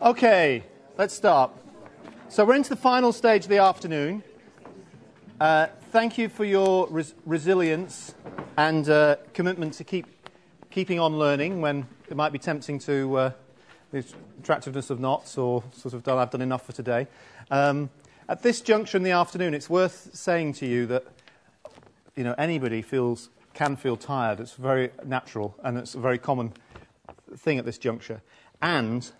Okay, let's start. So we're into the final stage of the afternoon. Uh, thank you for your res- resilience and uh, commitment to keep keeping on learning when it might be tempting to uh, the attractiveness of knots or sort of done, I've done enough for today. Um, at this juncture in the afternoon, it's worth saying to you that you know anybody feels can feel tired. It's very natural and it's a very common thing at this juncture. And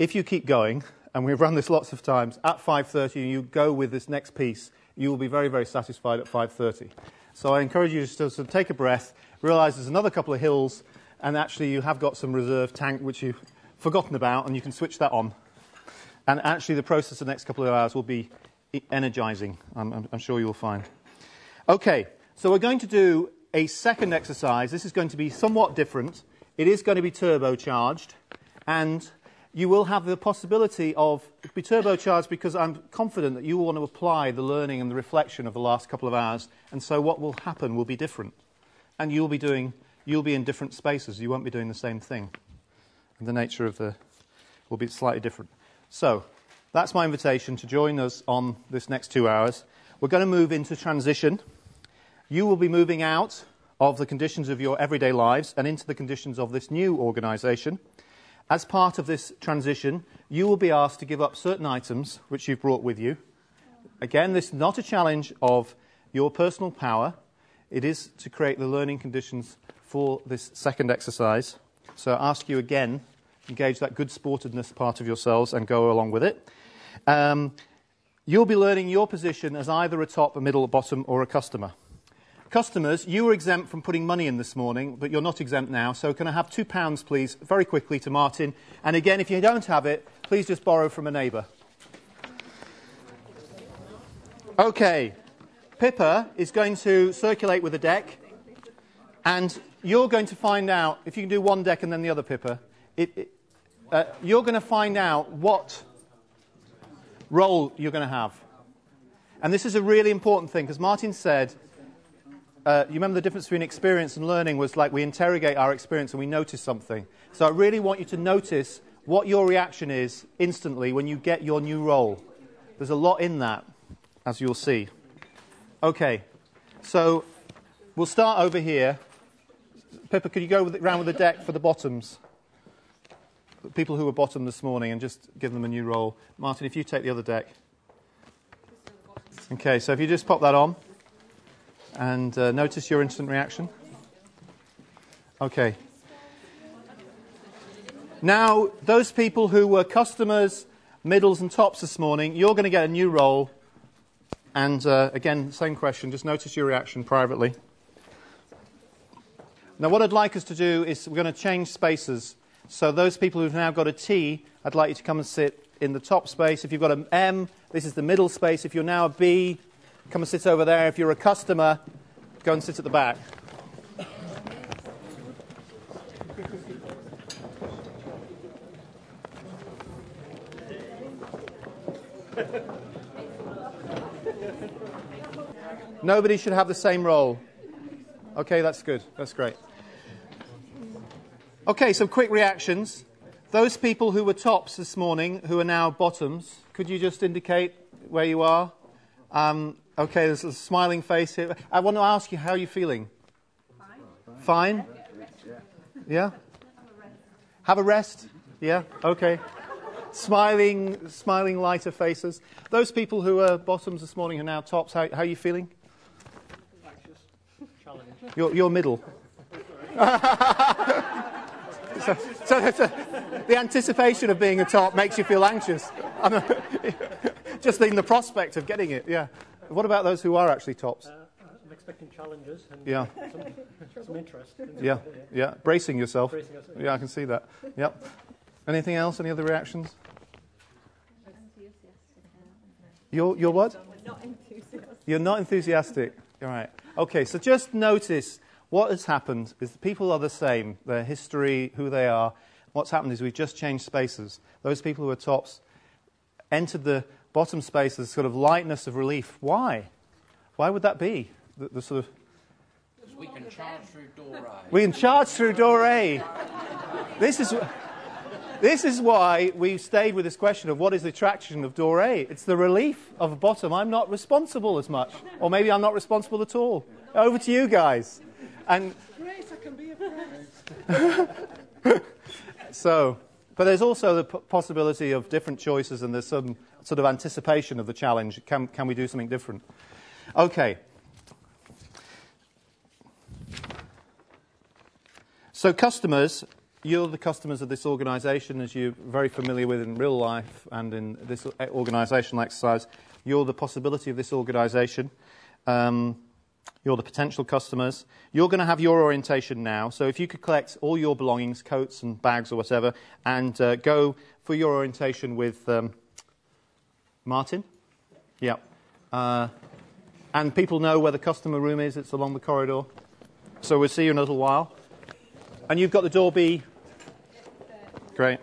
if you keep going, and we've run this lots of times, at 5.30 and you go with this next piece, you will be very, very satisfied at 5.30. So I encourage you to, to take a breath, realize there's another couple of hills, and actually you have got some reserve tank which you've forgotten about, and you can switch that on. And actually the process of the next couple of hours will be energizing, I'm, I'm, I'm sure you'll find. Okay, so we're going to do a second exercise. This is going to be somewhat different. It is going to be turbocharged, and you will have the possibility of be turbocharged because I'm confident that you will want to apply the learning and the reflection of the last couple of hours, and so what will happen will be different, and you'll be doing you'll be in different spaces. You won't be doing the same thing, and the nature of the will be slightly different. So that's my invitation to join us on this next two hours. We're going to move into transition. You will be moving out of the conditions of your everyday lives and into the conditions of this new organisation. As part of this transition, you will be asked to give up certain items which you've brought with you. Again, this is not a challenge of your personal power. It is to create the learning conditions for this second exercise. So I ask you again, engage that good sportedness part of yourselves and go along with it. Um, you'll be learning your position as either a top, a middle, a bottom, or a customer. Customers, you were exempt from putting money in this morning, but you're not exempt now. So can I have two pounds, please, very quickly to Martin? And again, if you don't have it, please just borrow from a neighbour. Okay. Pippa is going to circulate with a deck, and you're going to find out if you can do one deck and then the other, Pippa. It, it, uh, you're going to find out what role you're going to have. And this is a really important thing because Martin said uh, you remember the difference between experience and learning was like we interrogate our experience and we notice something. So I really want you to notice what your reaction is instantly when you get your new role. There's a lot in that, as you'll see. Okay, so we'll start over here. Pippa, could you go with, around with the deck for the bottoms? People who were bottom this morning and just give them a new role. Martin, if you take the other deck. Okay, so if you just pop that on and uh, notice your instant reaction. Okay. Now, those people who were customers, middles, and tops this morning, you're going to get a new role. And uh, again, same question, just notice your reaction privately. Now, what I'd like us to do is we're going to change spaces. So, those people who've now got a T, I'd like you to come and sit in the top space. If you've got an M, this is the middle space. If you're now a B, Come and sit over there. If you're a customer, go and sit at the back. Nobody should have the same role. Okay, that's good. That's great. Okay, some quick reactions. Those people who were tops this morning, who are now bottoms, could you just indicate where you are? Um, Okay, there's a smiling face here. I want to ask you, how are you feeling? Fine. Fine? Yeah? Have a rest? Yeah? Okay. Smiling, smiling lighter faces. Those people who are bottoms this morning are now tops. How, how are you feeling? Anxious. Challenge. You're, you're middle. so, so, so, the anticipation of being a top makes you feel anxious. Just in the prospect of getting it, yeah. What about those who are actually tops? Uh, I'm expecting challenges and yeah. some, some interest. Yeah, yeah. Bracing yourself. Bracing yourself. Yeah, I can see that. Yep. Anything else? Any other reactions? You're, you're what? Not. You're not enthusiastic. All right. Okay, so just notice what has happened is the people are the same, their history, who they are. What's happened is we've just changed spaces. Those people who are tops entered the bottom space is sort of lightness of relief. Why? Why would that be? The, the sort of we can charge through door A. We can charge through door A. This is this is why we've stayed with this question of what is the attraction of door A. It's the relief of a bottom. I'm not responsible as much, or maybe I'm not responsible at all. Over to you guys. And Grace, I can be a friend. so, but there's also the possibility of different choices, and there's some sort of anticipation of the challenge. Can, can we do something different? Okay. So, customers, you're the customers of this organization, as you're very familiar with in real life and in this organizational exercise. You're the possibility of this organization. Um, you're the potential customers. You're going to have your orientation now. So if you could collect all your belongings, coats and bags or whatever, and uh, go for your orientation with um, Martin. Yeah. Uh, and people know where the customer room is. It's along the corridor. So we'll see you in a little while. And you've got the door B. Great.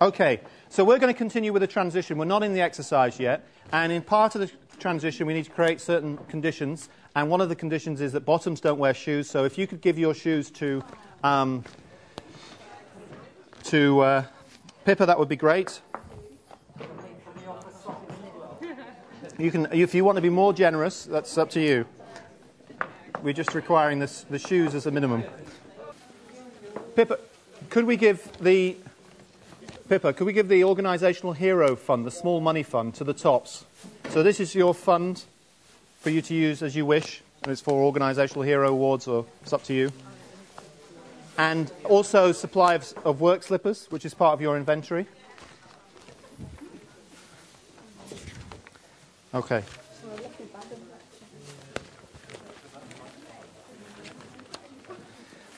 Okay. So we're going to continue with the transition. We're not in the exercise yet. And in part of the transition, we need to create certain conditions. And one of the conditions is that bottoms don't wear shoes. So if you could give your shoes to, um, to uh, Pippa, that would be great. You can, if you want to be more generous, that's up to you. We're just requiring this, the shoes as a minimum. Pippa, could we give the Pippa, could we give the organisational hero fund, the small money fund, to the tops? So this is your fund for you to use as you wish, and it's for organisational hero awards, or it's up to you. And also supply of, of work slippers, which is part of your inventory. Okay.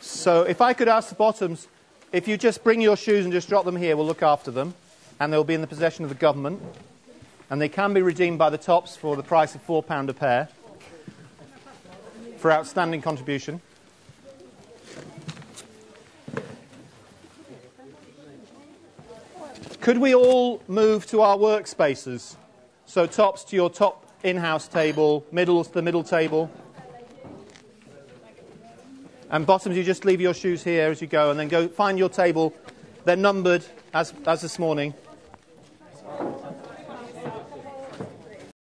So if I could ask the bottoms, if you just bring your shoes and just drop them here, we'll look after them, and they'll be in the possession of the government, and they can be redeemed by the tops for the price of four pound a pair for outstanding contribution. Could we all move to our workspaces? So tops to your top in-house table, middles to the middle table. And bottoms, you just leave your shoes here as you go, and then go find your table. They're numbered as, as this morning.